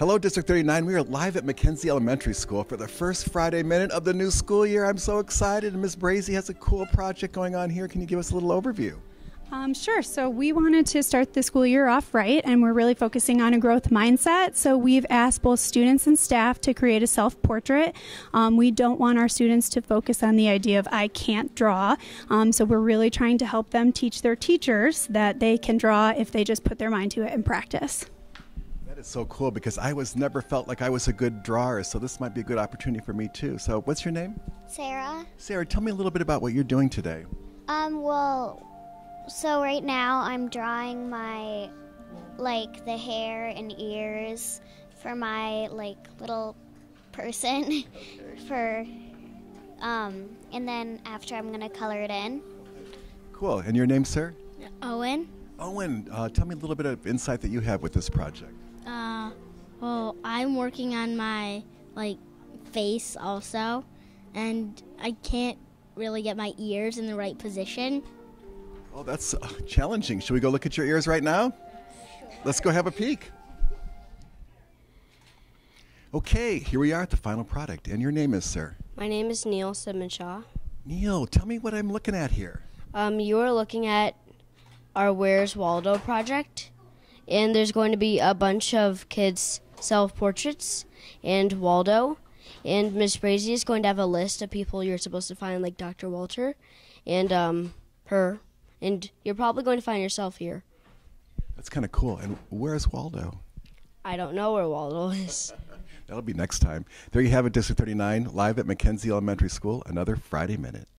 Hello, District 39. We are live at McKenzie Elementary School for the first Friday minute of the new school year. I'm so excited. And Ms. Brazy has a cool project going on here. Can you give us a little overview? Um, sure. So we wanted to start the school year off right, and we're really focusing on a growth mindset. So we've asked both students and staff to create a self portrait. Um, we don't want our students to focus on the idea of I can't draw. Um, so we're really trying to help them teach their teachers that they can draw if they just put their mind to it and practice. That is so cool because I was never felt like I was a good drawer, so this might be a good opportunity for me too. So, what's your name? Sarah. Sarah, tell me a little bit about what you're doing today. Um, well, so right now I'm drawing my, like, the hair and ears for my, like, little person for, um, and then after I'm gonna color it in. Cool. And your name, sir? Owen. Owen, uh, tell me a little bit of insight that you have with this project. Uh, well, I'm working on my like face also, and I can't really get my ears in the right position. Oh, that's uh, challenging. Should we go look at your ears right now? Let's go have a peek. Okay, here we are at the final product. And your name is, sir? My name is Neil Simonshaw. Neil, tell me what I'm looking at here. Um, you are looking at our Where's Waldo project, and there's going to be a bunch of kids' self portraits and Waldo. And Miss Brazy is going to have a list of people you're supposed to find, like Dr. Walter and um, her. And you're probably going to find yourself here. That's kind of cool. And where's Waldo? I don't know where Waldo is. That'll be next time. There you have it, District 39, live at McKenzie Elementary School, another Friday Minute.